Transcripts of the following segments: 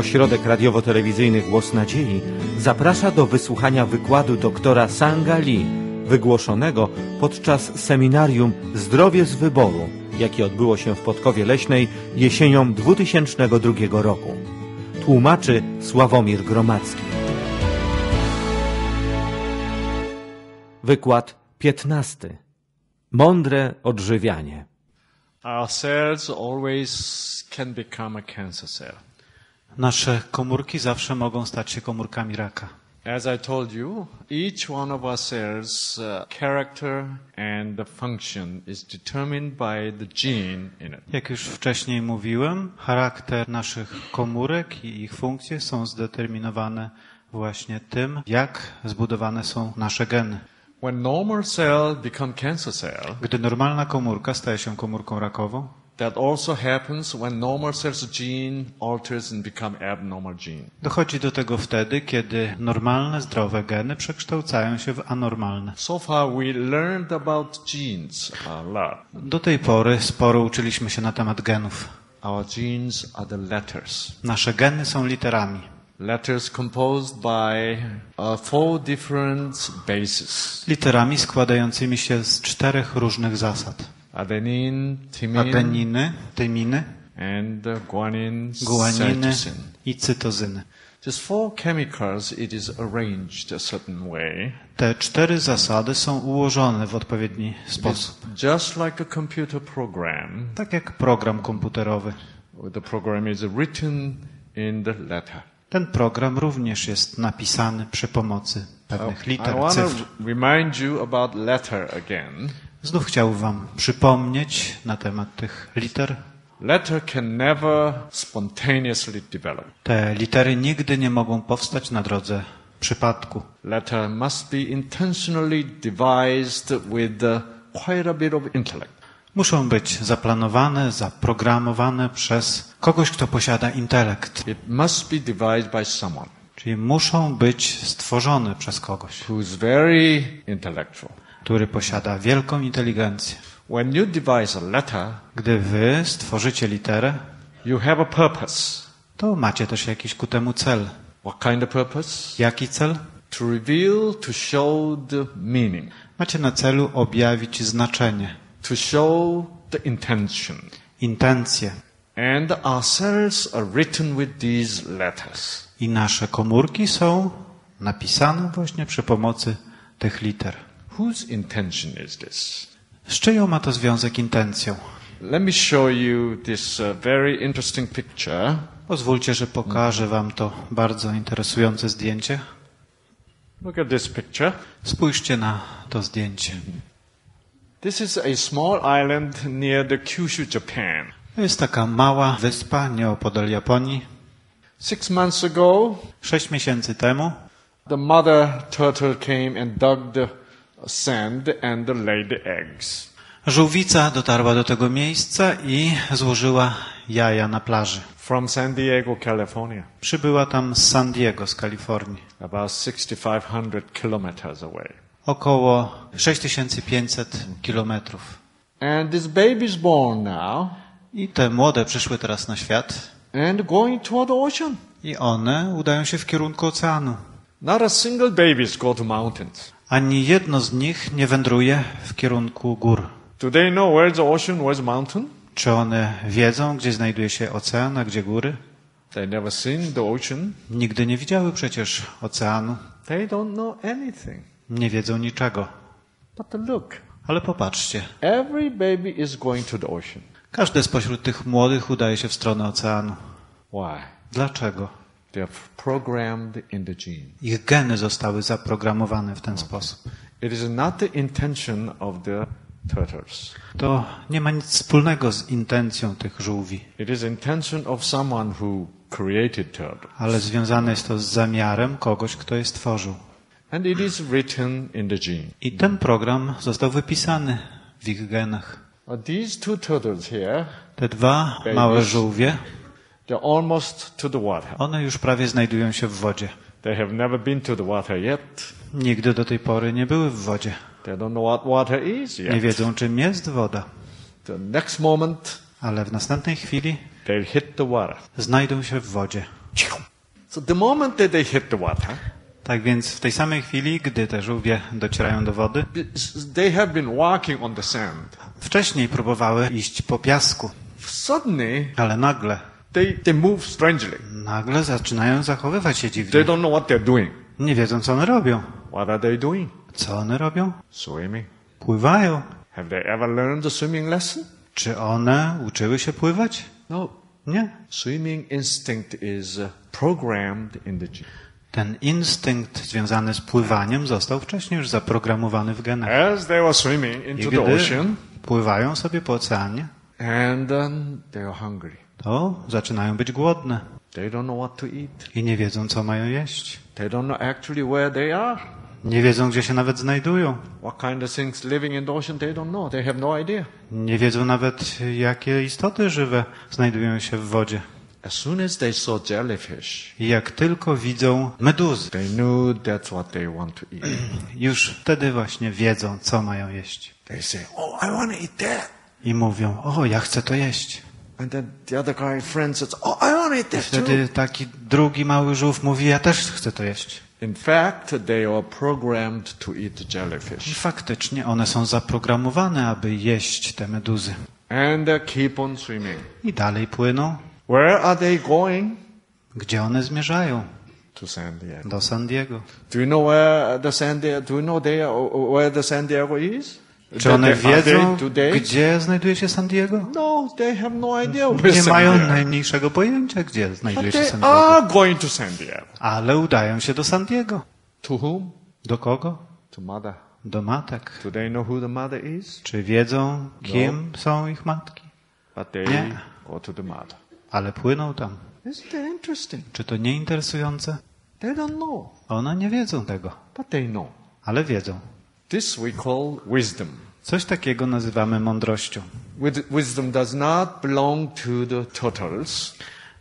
Ośrodek Radiowo-Telewizyjny Głos Nadziei zaprasza do wysłuchania wykładu doktora Sanga Lee, wygłoszonego podczas seminarium Zdrowie z wyboru, jakie odbyło się w Podkowie Leśnej jesienią 2002 roku. Tłumaczy Sławomir Gromacki. Wykład 15. Mądre odżywianie. Our cells always can become a cancer cell. Nasze komórki zawsze mogą stać się komórkami raka. As I told you, each one of our cells' uh, character and the function is determined by the gene in it. Jak już wcześniej mówiłem, charakter naszych komórek i ich funkcje są zdeterminowane właśnie tym, jak zbudowane są nasze geny. When normal cell become cancer cell, Gdy normalna komórka staje się komórką rakową, that also happens when normal cells gene alters and become abnormal gene. dochodzi do tego wtedy, kiedy normalne, zdrowe geny przekształcają się w anormalne. So far we learned about genes a lot. Do tej pory sporo uczyliśmy się na temat genów. Our genes are the letters. Nasze geny są literami. Letters composed by uh, four different bases. Literami składającymi się z czterech różnych zasad. Adenine, thymine, Adeniny, tyminy, and uh, guanine, guaniny cytosine. i cytozyny. These four chemicals, it is arranged a certain way, Te cztery zasady są ułożone w odpowiedni sposób. just like a computer program. Tak jak program komputerowy. The program is written in the letter. Ten program również jest napisany przy pomocy pewnych liter, cyfr. Znów chciałbym Wam przypomnieć na temat tych liter. Letter can never spontaneously develop. Te litery nigdy nie mogą powstać na drodze przypadku. Letter must be intentionally devised with uh, quite a bit of intellect. Muszą być zaplanowane, zaprogramowane przez kogoś, kto posiada intelekt. It must be devised by someone Czyli muszą być stworzone przez kogoś, who's very intellectual. Który posiada wielką inteligencję. When you devise a letter, Gdy wy stworzycie literę, you have a purpose. to macie też jakiś ku temu cel. What kind of purpose? Jaki cel? To reveal, to show the meaning, Macie na celu objawić znaczenie, to show the intention. intencje. And our cells are written with these letters. I nasze komórki są napisane właśnie przy pomocy tych liter. Whose intention is this? Z czyją ma to związek intencją? Let me show you this uh, very interesting picture. Pozwólcie, że pokażę Wam to bardzo interesujące zdjęcie. Look at this picture. Spójrzcie na to zdjęcie. This is a small island near the Kyushu, Japan. To jest taka mała wyspa nieopodal Japonii. Six months ago, Sześć miesięcy temu the mother turtle came and dug the sand and laid eggs. żółwica dotarła do tego miejsca i złożyła jaja na plaży. From San Diego, California, Przybyła tam z San Diego z Kalifornii. about 6,500 kilometers away. Około 6500 kilometrów. And this baby is born now I te młode przyszły teraz na świat and going toward the ocean. i one udają się w kierunku oceanu. Not a single babies go to mountains. Ani jedno z nich nie wędruje w kierunku gór. Do they know where's the ocean, where's mountain? Czy one wiedzą, gdzie znajduje się ocean, a gdzie góry? They never seen the ocean. Nigdy nie widziały przecież oceanu. They don't know anything. Nie wiedzą niczego. But look, Ale popatrzcie. every baby is going to the ocean. Każdy spośród tych młodych udaje się w stronę oceanu. Why? Dlaczego? They are programmed in the gene. Ich geny zostały zaprogramowane w ten sposób. It is not the intention of the turtles. To nie ma nic wspólnego z intencją tych żółwi, It is intention of someone who created turtle. ale związane jest to z zamiarem kogoś, kto je stworzył. And it is written in the gene. I ten program został wypisany w ich genach. These two turtles here, Te dwa małe żółwie, they're almost to the water. one już prawie znajdują się w wodzie. They have never been to the water yet. Nigdy do tej pory nie były w wodzie. They don't know what water is Nie yet. wiedzą, czym jest woda. The next moment, Ale w następnej chwili they'll hit the water. znajdą się w wodzie. So the moment that they hit the water, Tak więc w tej samej chwili, gdy te żółwie docierają do wody, they have been walking on the sand. wcześniej próbowały iść po piasku, Suddenly, ale nagle, they, they move strangely. nagle zaczynają zachowywać się They dziwnie. don't know what they're doing. Nie wiedzą, co one robią. What are they doing? Co one robią? Swimming. Pływają. Have they ever learned the swimming lesson? Czy one uczyły się pływać? No. Nie. Swimming instinct is uh, programmed in the gene. Ten instynkt związany z pływaniem został wcześniej już zaprogramowany w genach. As they were swimming I into the ocean, pływają sobie po oceanie, and um, they are hungry. To zaczynają być głodne i nie wiedzą, co mają jeść. Nie wiedzą, gdzie się nawet znajdują. No. Nie wiedzą nawet, jakie istoty żywe znajdują się w wodzie. As soon as they saw jellyfish, jak tylko widzą meduzy, they knew that's what they want to eat. już wtedy właśnie wiedzą, co mają jeść. they say, "Oh, I want to eat that." I mówią, o, ja chcę to jeść. And then the other guy friend says, "Oh, I want to eat that too." wtedy taki drugi mały żółw mówi, ja też chcę to jeść. In fact, they are programmed to eat the I jellyfish faktycznie one są zaprogramowane, aby jeść te meduzy. and uh, keep on swimming. I dalej płyną. Where are they going? Gdzie one zmierzają? To San Diego. Do San Diego. Do you know where the San Diego? Do you know they, where the San Diego is? Czy one wiedzą, gdzie znajduje się San Diego? No, they have no idea where Nie mają najmniejszego pojęcia, gdzie znajduje się San Diego. are going to San Diego. Ale udają się do San Diego. To whom? Do kogo? To mother. Do matek. Do they know who the mother is? Czy wiedzą, kim są ich matki? But they Nie. go to the mother. Ale płyną tam. Isn't that interesting? Czy to nie interesujące? They don't know, One nie wiedzą tego, but they know. ale wiedzą. This we call wisdom. Coś takiego nazywamy mądrością. Wisdom does not belong to the turtles.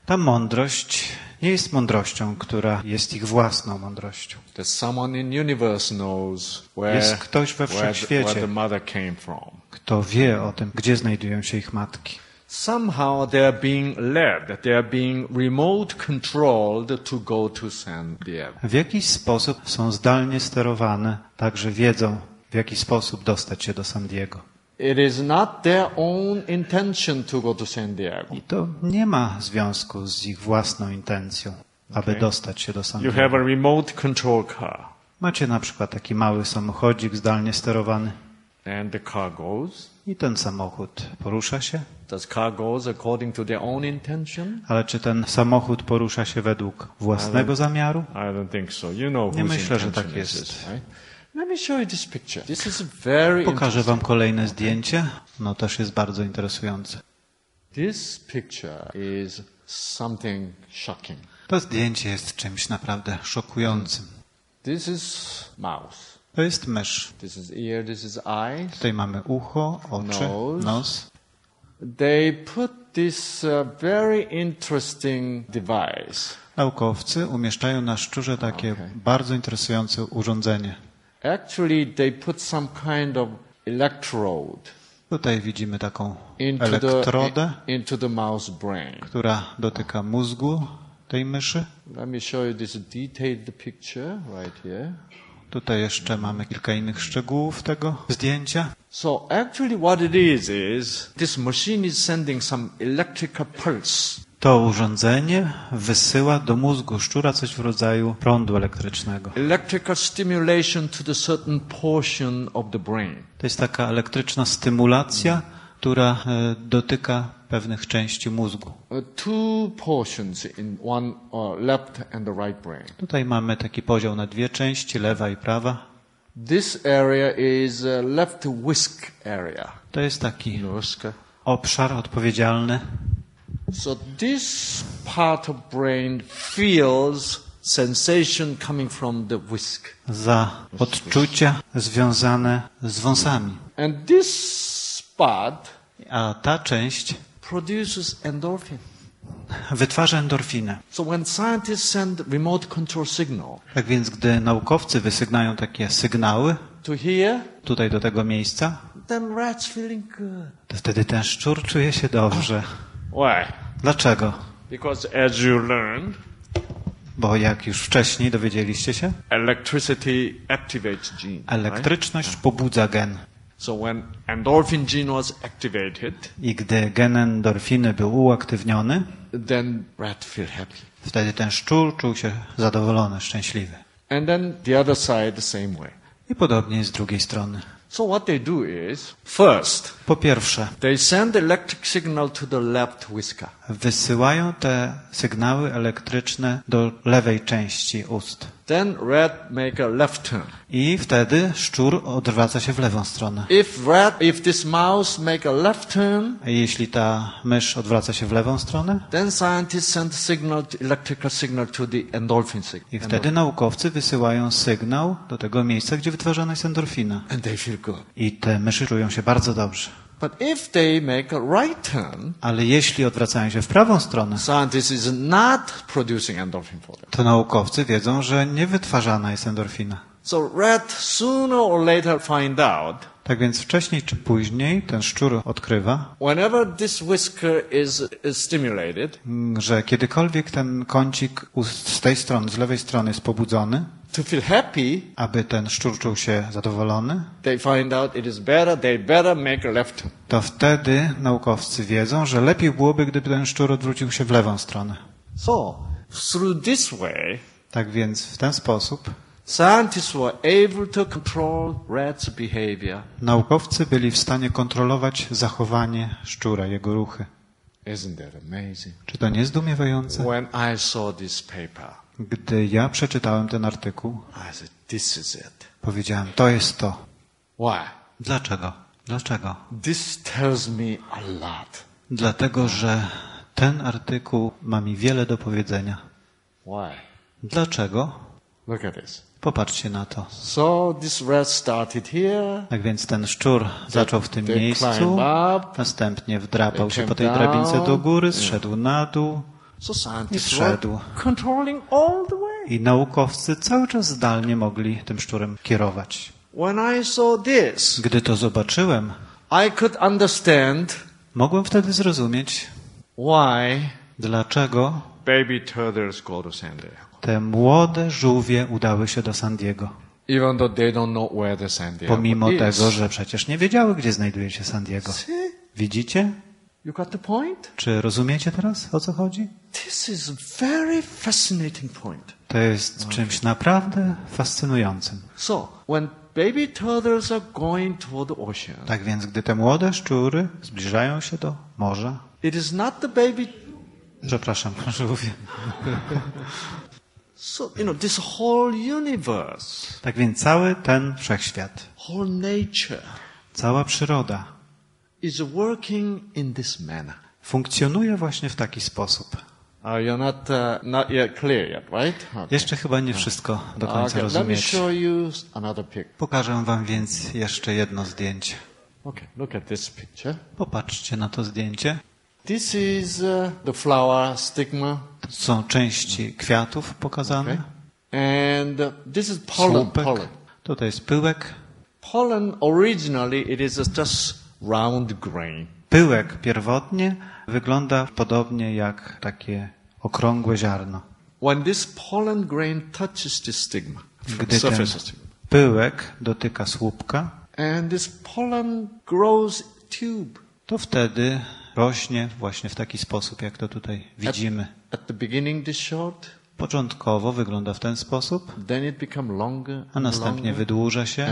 Ta mądrość nie jest mądrością, która jest ich własną mądrością. That someone in universe knows where, Jest ktoś we wszechświecie. where the mother came from. Kto wie o tym, gdzie znajdują się ich matki. Somehow they are being led, they are being remote controlled to go to San Diego. W jakiś sposób są zdalnie sterowane, także wiedzą, w jaki sposób dostać się do San Diego. It is not their own intention to go to San Diego. I to nie ma związku z ich własną intencją, aby Okay. dostać się do San You Diego. have a remote control car, Macie na przykład taki mały samochodzik zdalnie sterowany and the car goes. I ten samochód porusza się, Does car goes according to their own intention? ale czy ten samochód porusza się według własnego zamiaru? I don't think so. You know Nie myślę, że tak jest. right? Let me show you this picture. This is very Pokażę wam kolejne zdjęcie. No też jest bardzo interesujące. This picture is something shocking. To zdjęcie jest czymś naprawdę szokującym. This is mouse. To jest mysz. This is ear. This is eyes. Tutaj mamy ucho, oczy, Nose. nos. They put this uh, very interesting device. Naukowcy umieszczają na szczurze takie Okay. bardzo interesujące urządzenie. Actually, they put some kind of electrode Tutaj widzimy taką into elektrodę, the into the mouse brain. która dotyka mózgu tej myszy. Let me show you this detailed picture right here. Tutaj jeszcze mamy kilka innych szczegółów tego zdjęcia. So actually what it is is this machine is sending some electrical pulse To urządzenie wysyła do mózgu szczura coś w rodzaju prądu elektrycznego. electrical stimulation to the certain portion of the brain. To jest taka elektryczna stymulacja, która e, dotyka pewnych części mózgu. Uh, two portions in one uh, left and the right brain. Tutaj mamy taki podział na dwie części, lewa i prawa. This area is left whisk area. To jest taki obszar odpowiedzialny So this part of brain feels sensation coming from the whisk. za odczucia związane z wąsami. And this spot A ta część produces endorphin. wytwarza endorfinę. So when scientists send remote control signal Tak więc, gdy naukowcy wysygnają takie sygnały to here, tutaj do tego miejsca, then rat's feeling good. to wtedy ten szczur czuje się dobrze. Why? Dlaczego? Because as you learned, Bo jak już wcześniej dowiedzieliście się, electricity activates gene. right? elektryczność pobudza gen. So when endorphin gene was activated, I gdy gen endorfiny był uaktywniony, then rat feel happy. wtedy ten szczur czuł się zadowolony, szczęśliwy. And then the other side the same way. I podobnie z drugiej strony. So what they do is, first, Po pierwsze, they send electric signal to the left whisker. wysyłają te sygnały elektryczne do lewej części ust. Then rat make a left turn. I wtedy szczur odwraca się w lewą stronę. If rat, if this mouse make a left turn, jeśli ta mysz odwraca się w lewą stronę, then scientists send signal, electrical signal to the endorphin signal. i wtedy naukowcy wysyłają sygnał do tego miejsca, gdzie wytwarzana jest endorfina. And they feel good. I te myszy czują się bardzo dobrze. But if they make a right turn, Ale jeśli odwracają się w prawą stronę, scientists is not producing endorphin for them. to naukowcy wiedzą, że nie wytwarzana jest endorfina. So rat sooner or later find out Tak więc wcześniej czy później ten szczur odkrywa, whenever this whisker is, is stimulated, że kiedykolwiek ten kącik z tej strony, z lewej strony jest pobudzony, to feel happy, aby ten szczur czuł się zadowolony, they find out it is better, they better make a left to wtedy naukowcy wiedzą, że lepiej byłoby, gdyby ten szczur odwrócił się w lewą stronę. So, through this way, Tak więc w ten sposób scientists were able to control rats' behavior. naukowcy byli w stanie kontrolować zachowanie szczura, jego ruchy. Isn't that amazing? Czy to nie zdumiewające? When I saw this paper, Gdy ja przeczytałem ten artykuł, I said, this is it. powiedziałem, to jest to. Why? Dlaczego? Dlaczego? This tells me a lot. Dlatego, że ten artykuł ma mi wiele do powiedzenia. Why? Dlaczego? Look at this. Popatrzcie na to. So this rat started here. Tak więc ten szczur zaczął w tym miejscu, następnie wdrapał się po tej drabince do góry, zszedł na dół i wszedł. I naukowcy cały czas zdalnie mogli tym szczurem kierować. Gdy to zobaczyłem, mogłem wtedy zrozumieć, dlaczego baby turtles go to San Diego. Te młode żółwie udały się do San Diego. Even though they don't know where the San Diego Pomimo is. tego, że przecież nie wiedziały, gdzie znajduje się San Diego. See? Widzicie? You got the point? Czy rozumiecie teraz, o co chodzi? This is very fascinating point. To jest czymś naprawdę fascynującym. So, when baby turtles are going toward the ocean, Tak więc, gdy te młode szczury zbliżają się do morza, it is not the baby. przepraszam, żółwie. So, you know, this whole universe, Tak więc cały ten wszechświat, whole nature cała przyroda is working in this manner. funkcjonuje właśnie w taki sposób. Uh, you're not, uh, not yet clear yet, right? Okay. Jeszcze chyba nie wszystko do końca Okay. Pokażę wam więc jeszcze jedno zdjęcie. Okay, look at this picture. Popatrzcie na to zdjęcie. This is uh, the flower stigma, są części kwiatów pokazane. okay? and uh, this is pollen. Słupek. Pollen. Tutaj jest pyłek. Pollen originally it is just round grain. Pyłek pierwotnie wygląda podobnie jak takie okrągłe ziarno. When this pollen grain touches the stigma, Gdy ten pyłek dotyka słupka, and this pollen grows tube. to wtedy rośnie właśnie w taki sposób, jak to tutaj widzimy. At the beginning, this short, Początkowo wygląda w ten sposób, a następnie wydłuża się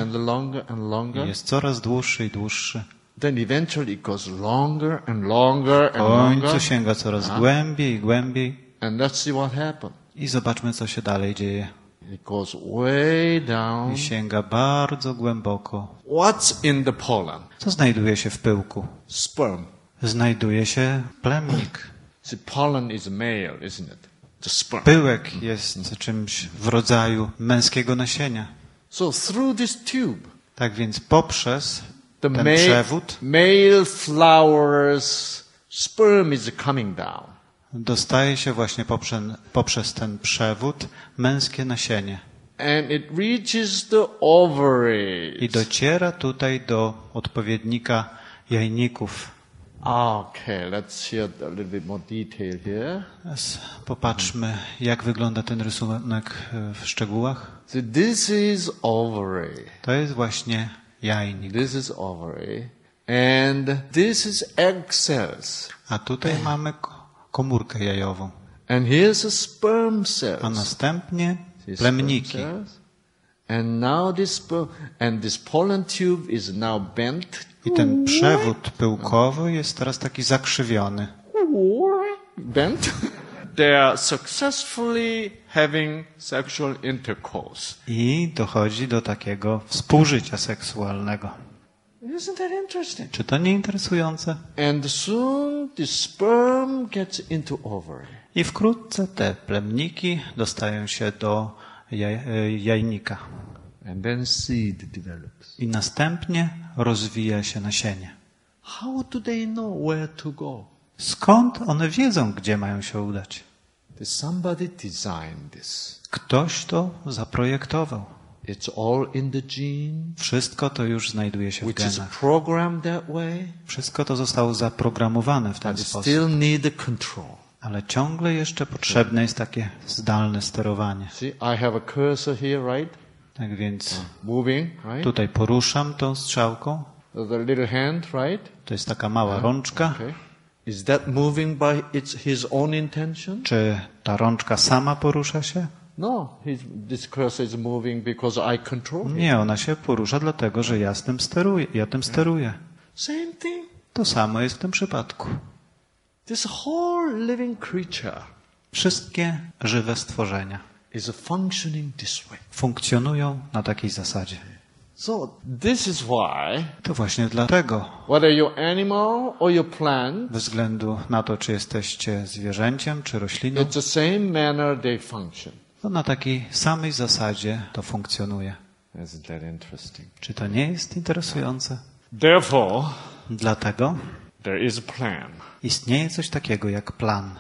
i jest coraz dłuższy i dłuższy. Then eventually it goes longer and longer W and longer. końcu sięga coraz głębiej i głębiej And let's see what happened. i zobaczmy, co się dalej dzieje. It goes way down. I sięga bardzo głęboko. What's in the pollen? Co znajduje się w pyłku? Sperm. Znajduje się plemnik. See, pollen is male, isn't it? The sperm. Pyłek jest czymś w rodzaju męskiego nasienia. So through this tube, Tak więc poprzez the ten przewód male flowers sperm is coming down. dostaje się właśnie poprzez, poprzez ten przewód męskie nasienie. And it reaches the ovaries. I dociera tutaj do odpowiednika jajników. Okay, let's hear a little bit more detail here. Popatrzmy, jak wygląda ten rysunek e, w szczegółach. So this is ovary. To jest właśnie jajnik. This is ovary. And this is egg cells. A tutaj mamy ko- komórkę jajową. And here's a sperm A cells. następnie These plemniki. And now this and this pollen tube is now bent. I ten przewód pyłkowy jest teraz taki zakrzywiony. Bent. They are successfully having sexual intercourse. I dochodzi do takiego współżycia seksualnego. Isn't that interesting? Czy to nie interesujące? And soon the sperm gets into ovary. I wkrótce te plemniki dostają się do jaj, e, jajnika. And then seed develops. I następnie rozwija się nasienie. How do they know where to go? Skąd one wiedzą, gdzie mają się udać? Somebody design this? Ktoś to zaprojektował. It's all in the gene, Wszystko to już znajduje się w which is genach. programmed that way, Wszystko to zostało zaprogramowane w ten but it sposób. still need the control. Ale ciągle jeszcze potrzebne jest takie zdalne sterowanie. See, I have a cursor here, right? Tak więc Moving, right? tutaj poruszam tą strzałką. The little hand, right? To jest taka mała rączka. Okay. Is that moving by its his own intention? Czy ta rączka sama porusza się? No, his, this cursor is moving because I control it. Nie, ona się porusza dlatego, że ja z tym steruję. Ja tym steruję. Same thing. To samo jest w tym przypadku. This whole living creature Wszystkie żywe stworzenia is functioning this way. funkcjonują na takiej zasadzie. So this is why, To właśnie dlatego, whether you're animal or you're plant, bez względu na to, czy jesteście zwierzęciem, czy rośliną, it's the same manner they function. to na takiej samej zasadzie to funkcjonuje. Isn't that interesting? Czy to nie jest interesujące? Therefore, Dlatego there is a plan istnieje coś takiego jak plan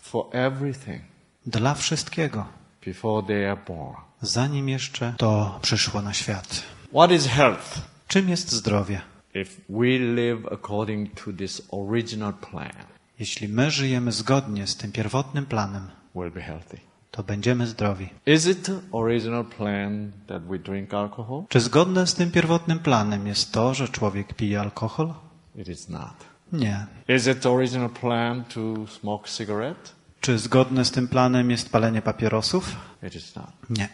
for everything dla wszystkiego, before they are born. zanim jeszcze to przyszło na świat. What is health? Czym jest zdrowie? If we live according to this original plan, Jeśli my żyjemy zgodnie z tym pierwotnym planem, we'll be healthy. to będziemy zdrowi. Is it the original plan that we drink alcohol? Czy zgodne z tym pierwotnym planem jest to, że człowiek pije alkohol? It is not. Nie. Is it original plan to smoke cigarette? Czy zgodne z tym planem jest palenie papierosów? Nie.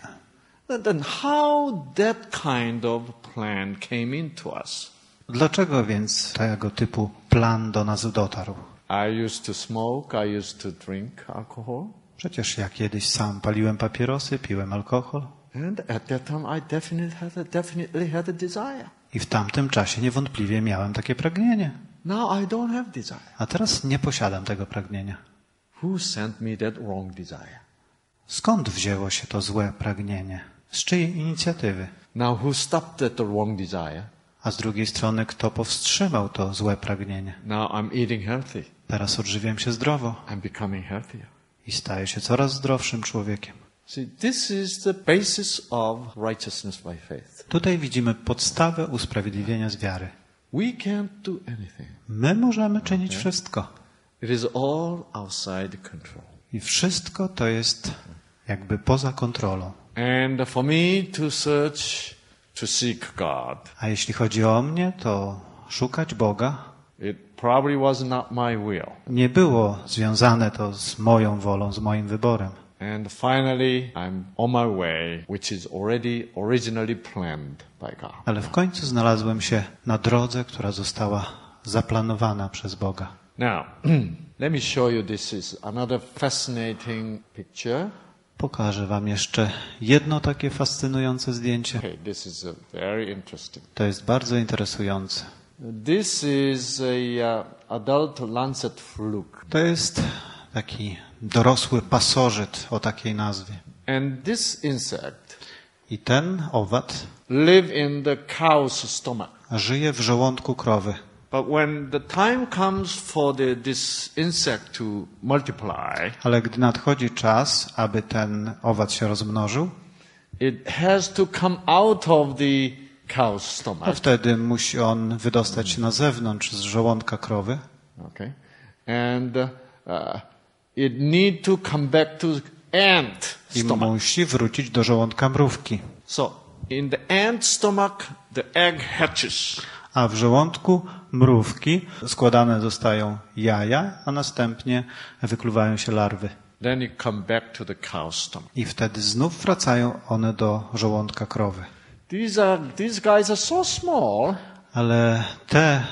Then- Then how that kind of plan came into us? Dlaczego więc tego typu plan do nas dotarł? I used to smoke. I used to drink alcohol. Przecież ja kiedyś sam paliłem papierosy, piłem alkohol And at that time, I definitely had a, definitely had a desire. i w tamtym czasie niewątpliwie miałem takie pragnienie. Now I don't have desire. A teraz nie posiadam tego pragnienia. Who sent me that wrong desire? Skąd wzięło się to złe pragnienie? Z czyjej inicjatywy? Now who stopped that wrong desire? A z drugiej strony, kto powstrzymał to złe pragnienie? Now I'm eating healthy. Teraz odżywiam się zdrowo I'm becoming healthier. i staję się coraz zdrowszym człowiekiem. See, this is the basis of righteousness by faith. Tutaj widzimy podstawę usprawiedliwienia z wiary. We can't do anything. My możemy czynić wszystko. It is all outside control. I wszystko to jest jakby poza kontrolą. And for me to search, to seek God, A jeśli chodzi o mnie, to szukać Boga it probably was not my will. nie było związane to z moją wolą, z moim wyborem. And finally, I'm on my way, which is already originally planned by God. Ale w końcu znalazłem się na drodze, która została zaplanowana przez Boga. Now, let me show you this is another fascinating picture. Pokażę Wam jeszcze jedno takie fascynujące zdjęcie. Okay, this is very interesting. To jest bardzo interesujące. This is a uh, adult lancet fluke. To jest taki dorosły pasożyt o takiej nazwie. And this insect I ten owad live in the cow's stomach. żyje w żołądku krowy. But when the time comes for the, this insect to multiply, Ale gdy nadchodzi czas, aby ten owad się rozmnożył, it has to come out of the cow's to stomach wtedy musi on wydostać się na zewnątrz z żołądka krowy Okay, and uh, it need to come back to ant I stomach. musi wrócić do żołądka mrówki. So in the ant stomach, the egg hatches. A w żołądku mrówki składane zostają jaja, a następnie wykluwają się larwy. I wtedy znów wracają one do żołądka krowy. These are these guys are so small. Ale te e,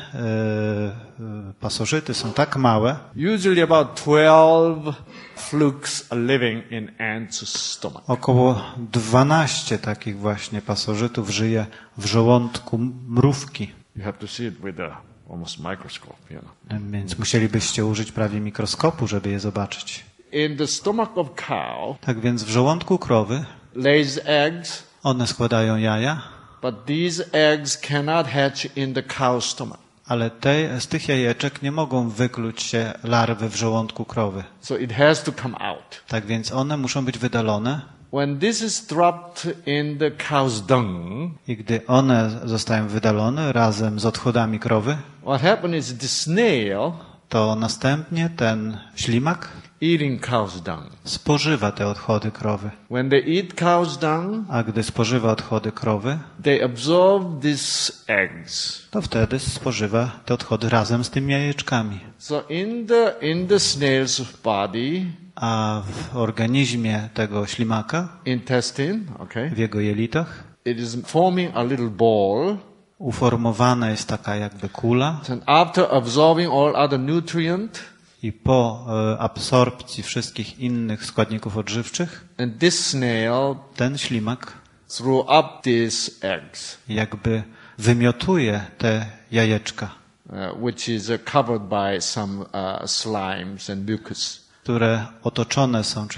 pasożyty są tak małe, Usually about 12 flukes are living in ant's stomach. około 12 takich właśnie pasożytów żyje w żołądku mrówki. You have to see it with a almost microscope, you know. Więc musielibyście użyć prawie mikroskopu, żeby je zobaczyć. In the stomach of cow Tak więc w żołądku krowy lays eggs, one składają jaja, but these eggs cannot hatch in the cow stomach. ale te, z tych jajeczek nie mogą wykluć się larwy w żołądku krowy. So it has to come out. Tak więc one muszą być wydalone When this is dropped in the cow's dung, i gdy one zostają wydalone razem z odchodami krowy, what happens is the snail to następnie ten ślimak eating cow's dung. spożywa te odchody krowy. When they eat cow's dung, A gdy spożywa odchody krowy, they absorb these eggs. to wtedy spożywa te odchody razem z tymi jajeczkami. So in the in the snail's body, A w organizmie tego ślimaka, intestine, okay, w jego jelitach, it is forming a little ball. uformowana jest taka jakby kula And after absorbing all other nutrient, i po e, absorpcji wszystkich innych składników odżywczych, and this snail ten ślimak threw up these eggs, jakby wymiotuje te jajeczka, uh, which is uh, covered by some uh, slimes and mucus. które otoczone są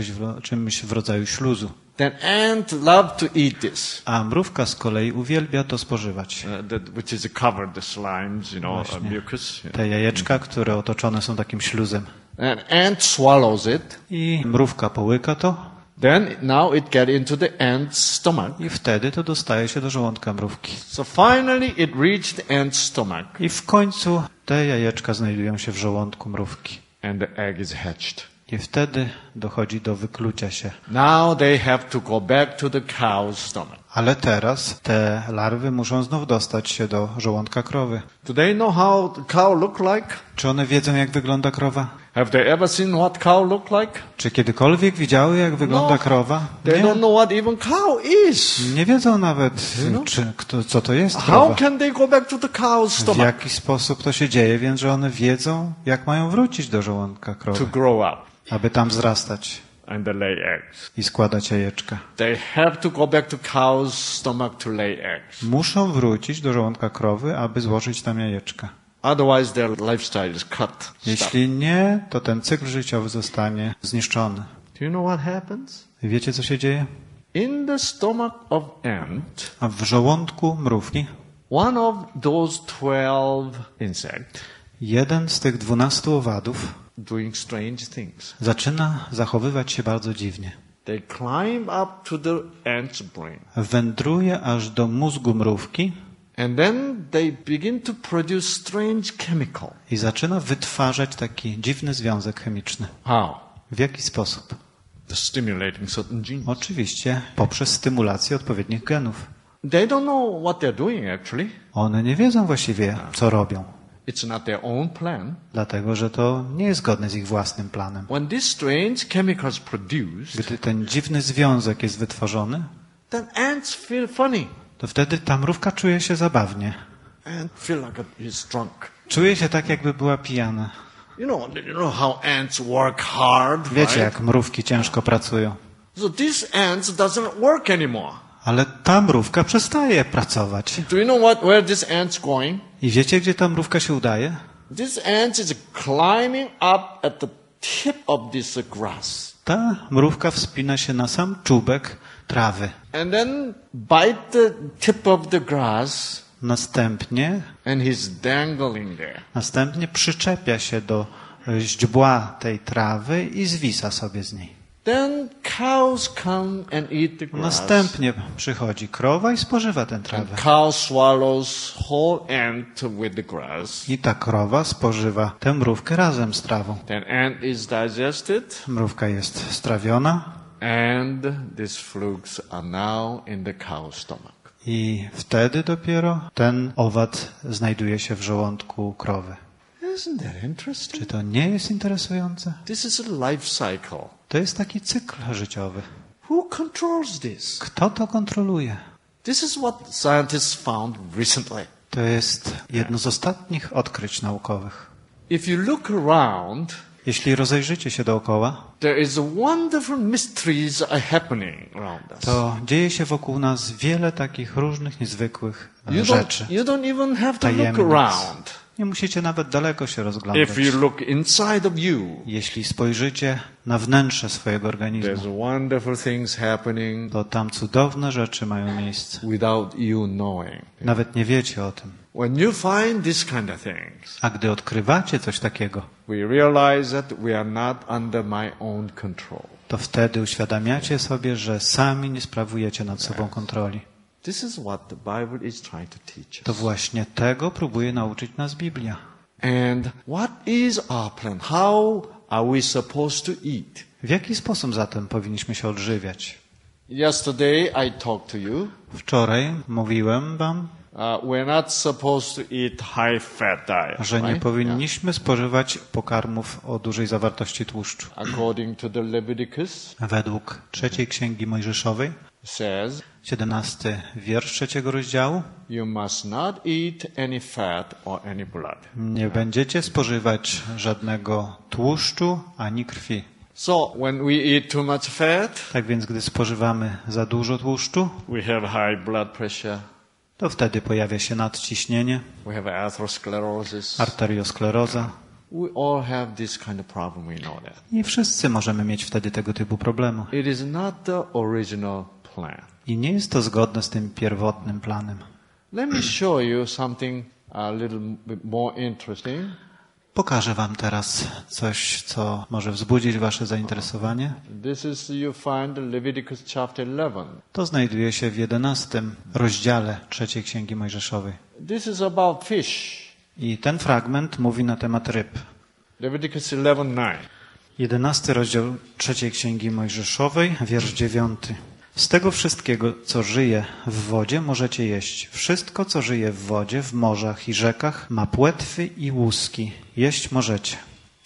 czymś w rodzaju śluzu. Then ant love to eat this, A mrówka z kolei uwielbia to spożywać. uh, that, which is covered the slimes, you know, uh, Właśnie. mucus. Te jajeczka, które otoczone są takim śluzem. And ant swallows it. I mrówka połyka to Then now it get into the ant's stomach. i wtedy to dostaje się do żołądka mrówki. So finally it reached the ant's stomach, I w końcu te jajeczka znajdują się w żołądku mrówki. and the egg is hatched. I wtedy dochodzi do wyklucia się. Now they have to go back to the cow's stomach. Ale teraz te larwy muszą znów dostać się do żołądka krowy. Do they know how the cow look like? Czy one wiedzą, jak wygląda krowa? Have they ever seen what cow look like? Czy kiedykolwiek widziały, jak wygląda No. krowa? They Nie. don't know what even cow is. Nie wiedzą nawet, czy, kto, co to jest How krowa. can they go back to the cow's W stomach jaki sposób to się dzieje, więc że one wiedzą, jak mają wrócić do żołądka to krowy, grow up aby tam wzrastać and they lay eggs? i składać jajeczka. They have to go back to cow's stomach to lay eggs. Muszą wrócić do żołądka krowy, aby złożyć tam jajeczka. Otherwise their lifestyle is cut. Jeśli nie, to ten cykl życiowy zostanie zniszczony. Do you know what happens? Wiecie, co się dzieje? In the stomach of ant, A w żołądku mrówki one of those 12 insects jeden z tych dwunastu owadów doing strange things. zaczyna zachowywać się bardzo dziwnie. They climb up to the ant's brain. Wędruje aż do mózgu mrówki And then they begin to produce strange chemical. i zaczyna wytwarzać taki dziwny związek chemiczny. How? W jaki sposób? The stimulating certain genes. Oczywiście poprzez stymulację odpowiednich genów. They don't know what they're doing actually. One nie wiedzą właściwie, co robią, It's not their own plan. dlatego że to nie jest zgodne z ich własnym planem. When these strange chemicals produced, Gdy ten dziwny związek jest wytworzony, then ants feel funny to wtedy ta mrówka czuje się zabawnie. Czuje się tak, jakby była pijana. Wiecie, jak mrówki ciężko pracują. Ale ta mrówka przestaje pracować. I wiecie, gdzie ta mrówka się udaje? Ta mrówka wspina się na sam czubek trawy. And then bite the tip of the grass Następnie, and he's dangling there. następnie przyczepia się do źdźbła tej trawy i zwisa sobie z niej. Then cows come and eat the grass. Następnie przychodzi krowa i spożywa tę trawę. And cow swallows whole ant with the grass. I ta krowa spożywa tę mrówkę razem z trawą. Then ant is digested, Mrówka jest strawiona and these flukes are now in the cow's stomach. i wtedy dopiero ten owad znajduje się w żołądku krowy. Czy to nie jest interesujące? This is a life cycle. To jest taki cykl życiowy. Who controls this? Kto to kontroluje? This is what scientists found recently. To jest jedno z ostatnich odkryć naukowych. If you look around, Jeśli rozejrzycie się dookoła, to dzieje się wokół nas wiele takich różnych, niezwykłych e, You rzeczy. don't, you don't even have to look around. Nie musicie nawet daleko się rozglądać. You Jeśli spojrzycie na wnętrze swojego organizmu, to tam cudowne rzeczy mają miejsce. Nawet nie wiecie o tym. When you find these kind of things, A gdy odkrywacie coś takiego, we realize that we are not under my own control. to wtedy uświadamiacie sobie, że sami nie sprawujecie nad sobą kontroli. This is what the Bible is trying to teach To właśnie tego próbuje nauczyć nas Biblia. And what is our plan? How are we supposed to eat? W jaki sposób zatem powinniśmy się odżywiać? Yesterday I talked to you. Wczoraj mówiłem wam, Uh, we're not supposed to eat high fat diet, że nie powinniśmy spożywać pokarmów o dużej zawartości tłuszczu. According to the Leviticus, Według trzeciej księgi Mojżeszowej, it says 17 wiersz trzeciego rozdziału, you must not eat any fat or any blood. nie będziecie spożywać żadnego tłuszczu ani krwi. So when we eat too much fat, Tak więc, gdy spożywamy za dużo tłuszczu, we have high blood pressure, to wtedy pojawia się nadciśnienie, we have atherosclerosis. arterioskleroza We all have this kind of problem, we know that. i wszyscy możemy mieć wtedy tego typu problemu. It is not the original plan. I nie jest to zgodne z tym pierwotnym planem. Let me show you something a little bit more interesting. Pokażę Wam teraz coś, co może wzbudzić Wasze zainteresowanie. This is, you find Leviticus chapter 11. To znajduje się w 11 rozdziale trzeciej Księgi Mojżeszowej. I ten fragment mówi na temat ryb. Leviticus 11:9. 11 rozdział trzeciej Księgi Mojżeszowej, wiersz 9. Z tego wszystkiego, co żyje w wodzie, możecie jeść. Wszystko, co żyje w wodzie, w morzach i rzekach, ma płetwy i łuski. Jeść możecie.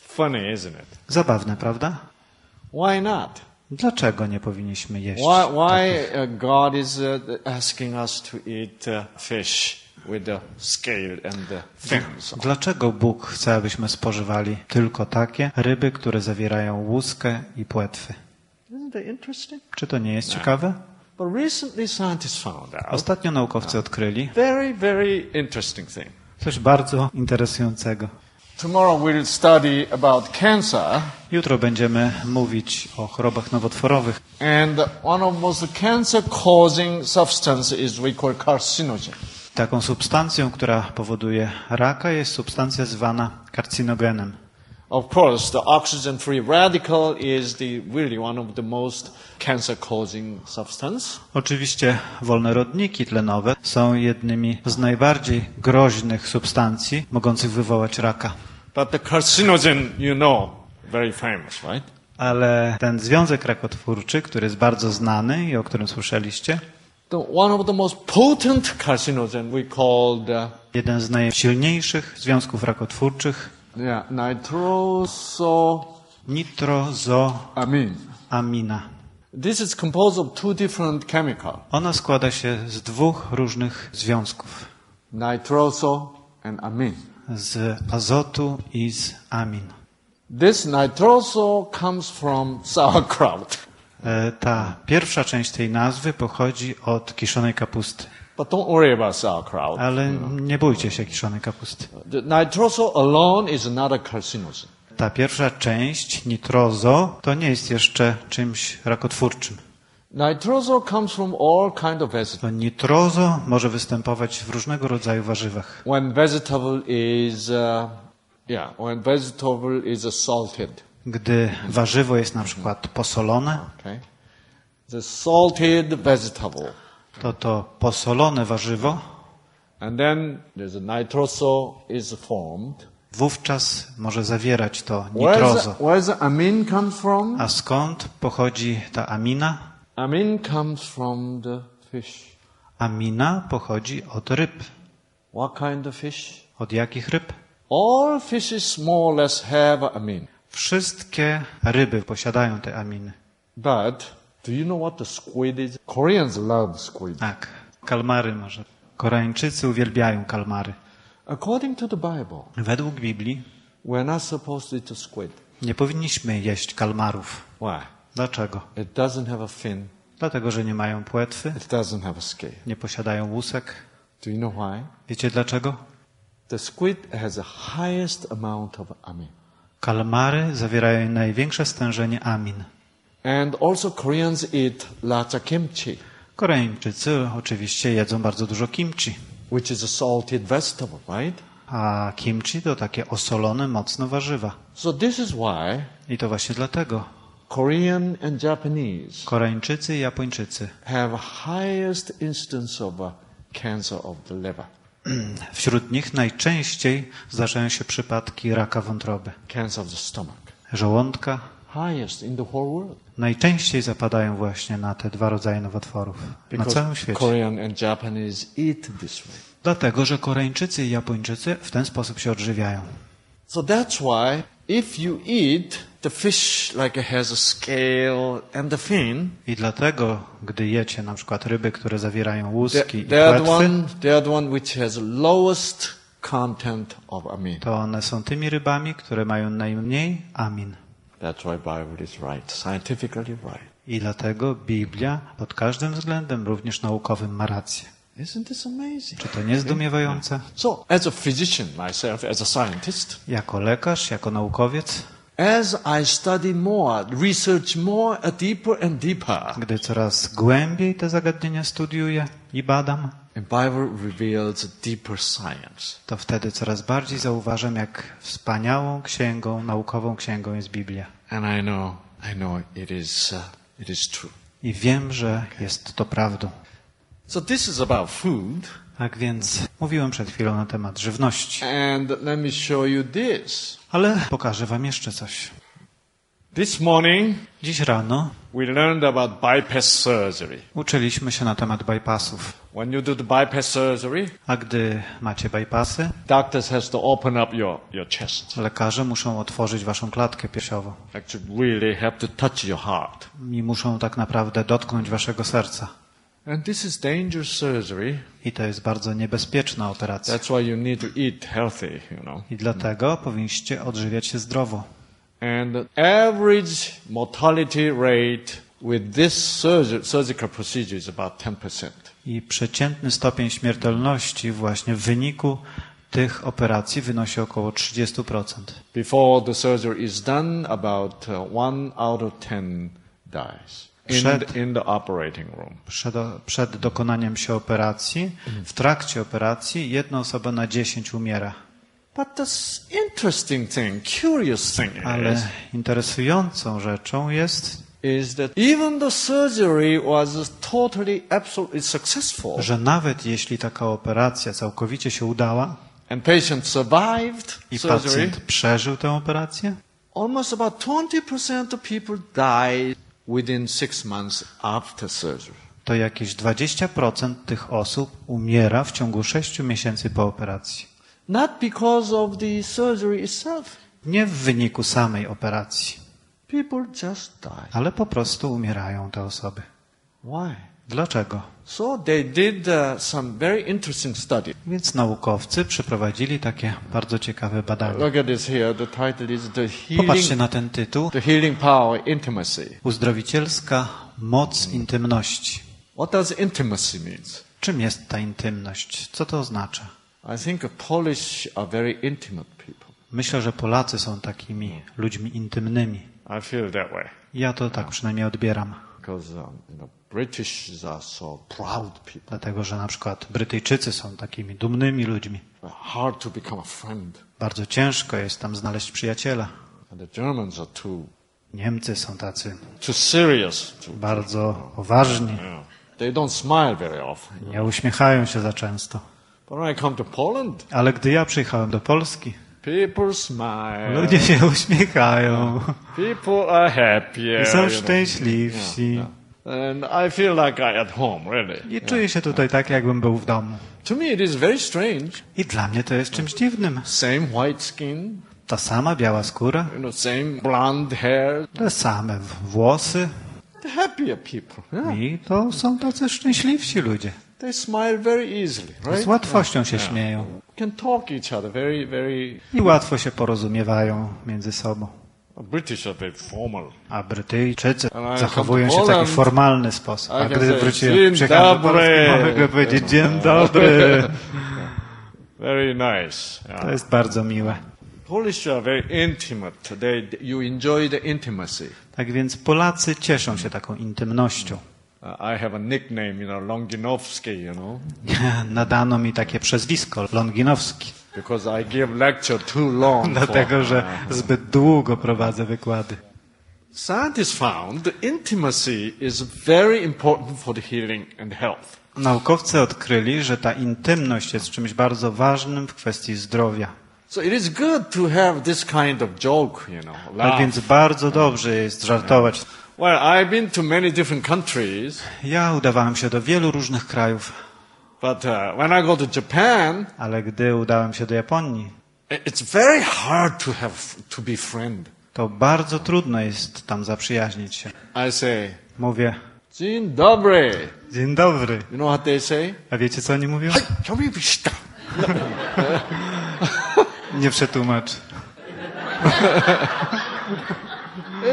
Funny, isn't it? Zabawne, prawda? Why not? Dlaczego nie powinniśmy jeść? Why, why uh, God is uh, asking us to eat uh, fish with the scale and the fins? Dlaczego Bóg chce, abyśmy spożywali tylko takie ryby, które zawierają łuskę i płetwy? Czy to nie jest ciekawe? Ostatnio naukowcy odkryli very, very interesting thing. coś bardzo interesującego. Tomorrow we'll study about cancer, Jutro będziemy mówić o chorobach nowotworowych, and one of most cancer-causing substance is we call carcinogen. Taką substancją, która powoduje raka, jest substancja zwana karcinogenem. Of course, the oxygen-free radical is the really one of the most cancer-causing substance. Oczywiście wolne rodniki tlenowe są jednymi z najbardziej groźnych substancji mogących wywołać raka. But the carcinogen, you know, very famous, right? Ale ten związek rakotwórczy, który jest bardzo znany i o którym słyszeliście, one of the most potent carcinogen we called jeden z najsilniejszych związków rakotwórczych, yeah, nitroso. nitrozoamina. Amin. This is composed of two different chemicals, Ona składa się z dwóch różnych związków, nitroso and amin. z azotu i z amin. This nitroso comes from sauerkraut. E, Ta pierwsza część tej nazwy pochodzi od kiszonej kapusty. But don't worry about sauerkraut. Ale nie bójcie się kiszonej kapusty. The nitroso alone is not a carcinogen. Ta pierwsza część, nitrozo, to nie jest jeszcze czymś rakotwórczym. Nitroso comes from all kind of vegetables. Nitrozo może występować w różnego rodzaju warzywach. When vegetable is, uh, yeah, when vegetable is salted, Gdy warzywo jest na przykład posolone, Okay? The salted vegetable. To to posolone warzywo And then there's a nitroso is formed. wówczas może zawierać to nitrozo. A skąd pochodzi ta amina? Amin comes from the fish. Amina pochodzi od ryb. What kind of fish? Od jakich ryb? All fishes more or less have amin. Wszystkie ryby posiadają te aminy. But do you know what the squid is? Koreans love squid. Tak, kalmary może. Koreańczycy uwielbiają kalmary. According to the Bible, Według Biblii we're not supposed to eat squid. nie powinniśmy jeść kalmarów. Why? Dlaczego? It doesn't have a fin. Dlatego, że nie mają płetwy, It doesn't have a scale. nie posiadają łusek. Do you know why? Wiecie dlaczego? The squid has the highest amount of amin. Kalmary zawierają największe stężenie amin. And also Koreans eat lots of kimchi, Koreańczycy oczywiście jedzą bardzo dużo kimchi. which is a salted vegetable, right? A kimchi to takie osolone mocno warzywa. So this is why I to właśnie dlatego Korean and Japanese Koreańczycy i Japończycy have highest instance of uh, cancer of the liver, Wśród nich najczęściej zdarzają się przypadki raka wątroby, cancer of the stomach. żołądka. Najczęściej zapadają właśnie na te dwa rodzaje nowotworów na całym świecie. Korean and Japanese eat this way. Dlatego, że Koreańczycy i Japończycy w ten sposób się odżywiają. So that's why if you eat the fish like it has a scale and the fin, I dlatego, gdy jecie na przykład ryby, które zawierają łuski i the płetwy, one, one which has lowest content of amin. to one są tymi rybami, które mają najmniej amin. That's why Bible is right, scientifically right. I dlatego Biblia pod każdym względem, również naukowym, ma rację. Isn't this amazing? Czy to nie zdumiewające? So, as a physician myself, as a scientist, Jako lekarz, jako naukowiec, as I study more, research more, deeper and deeper, gdy coraz głębiej te zagadnienia studiuję i badam, and Bible reveals deeper science. to wtedy coraz bardziej zauważam, jak wspaniałą księgą, naukową księgą jest Biblia. And I know, I know it is, uh, it is true. I wiem, że jest to prawdą. So this is about food. Tak więc mówiłem przed chwilą na temat żywności. And let me show you this. Ale pokażę wam jeszcze coś. This morning, Dziś rano we learned about bypass surgery. uczyliśmy się na temat bypassów. When you do the bypass surgery, A gdy macie bypassy, doctors has to open up your, your chest. lekarze muszą otworzyć waszą klatkę piersiową. Actually, really have to touch your heart. I muszą tak naprawdę dotknąć waszego serca. And this is dangerous surgery. I to jest bardzo niebezpieczna operacja. That's why you need to eat healthy, you know. I dlatego powinniście odżywiać się zdrowo. And the average mortality rate with this surgical procedure is about 10%. I przeciętny stopień śmiertelności właśnie w wyniku tych operacji wynosi około 30%. Before the surgery is done, about uh, one out of ten dies Przed- in the operating room. Przed, przed dokonaniem się operacji, w trakcie operacji, jedna osoba na 10 umiera. But interesting thing, curious thing Ale interesującą rzeczą jest, is that even the surgery was totally, absolutely successful, że nawet jeśli taka operacja całkowicie się udała and patient survived i pacjent przeżył tę operację, almost about 20% of people died within six months after surgery. to jakieś 20% tych osób umiera w ciągu 6 miesięcy po operacji. Not because of the surgery itself. Nie w wyniku samej operacji, People just die. ale po prostu umierają te osoby. Why? Dlaczego? So they did uh, some very interesting study. Więc naukowcy przeprowadzili takie bardzo ciekawe badania. Look at this here. The title is The Popatrzcie Healing, na ten tytuł. the healing Power Intimacy. Uzdrowicielska moc intymności. What does intimacy mean? Czym jest ta intymność? Co to oznacza? I think Polish are very intimate people. Myślę, że Polacy są takimi ludźmi intymnymi. I feel that way. Ja to tak przynajmniej odbieram. Because um, you know, British are so proud people. Dlatego, że na przykład Brytyjczycy są takimi dumnymi ludźmi. Hard to become a friend. Bardzo ciężko jest tam znaleźć przyjaciela. And the Germans are too, Niemcy są tacy too serious. To, bardzo poważni, yeah. They don't smile very often. nie uśmiechają się za często. But when I come to Poland, Ale gdy ja przyjechałem do Polski, people smile. ludzie się uśmiechają są szczęśliwsi. I czuję się tutaj tak, jakbym był w domu. To me, it is very strange. I dla mnie to jest czymś dziwnym. Same white skin, Ta sama biała skóra, you know, same blonde hair. te same włosy The happier people. I to są tacy szczęśliwsi ludzie. They smile very easily, right? Z łatwością się śmieją Can talk each other very, very. i łatwo się porozumiewają między sobą. British are very formal. A Brytyjczycy zachowują się w taki formalny sposób. A gdy wróciłem, "Dzień przyjechałem do Polski, dobry". mogę powiedzieć dzień dobry. Very nice. Yeah. To jest bardzo miłe. Polish are very intimate. They, you enjoy the intimacy. Tak więc Polacy cieszą się taką intymnością. Uh, I have a nickname, you know, Longinowski, you know, Nadano mi takie przezwisko, Longinowski, because I give lecture too long. dlatego że zbyt długo prowadzę wykłady. Scientists found intimacy is very important for the healing and health. Naukowcy odkryli, że ta intymność jest czymś bardzo ważnym w kwestii zdrowia. So it is good to have this kind of joke, you know. Tak więc bardzo dobrze jest żartować. Well, I've been to many different countries, Ja udawałem się do wielu różnych krajów, but uh, when I go to Japan, ale gdy udałem się do Japonii, it's very hard to have to be friend. to bardzo trudno jest tam zaprzyjaźnić się. I say, Mówię, "Dzień dobry." dzień dobry. You know what they say? A wiecie co oni mówią? Nie przetłumacz.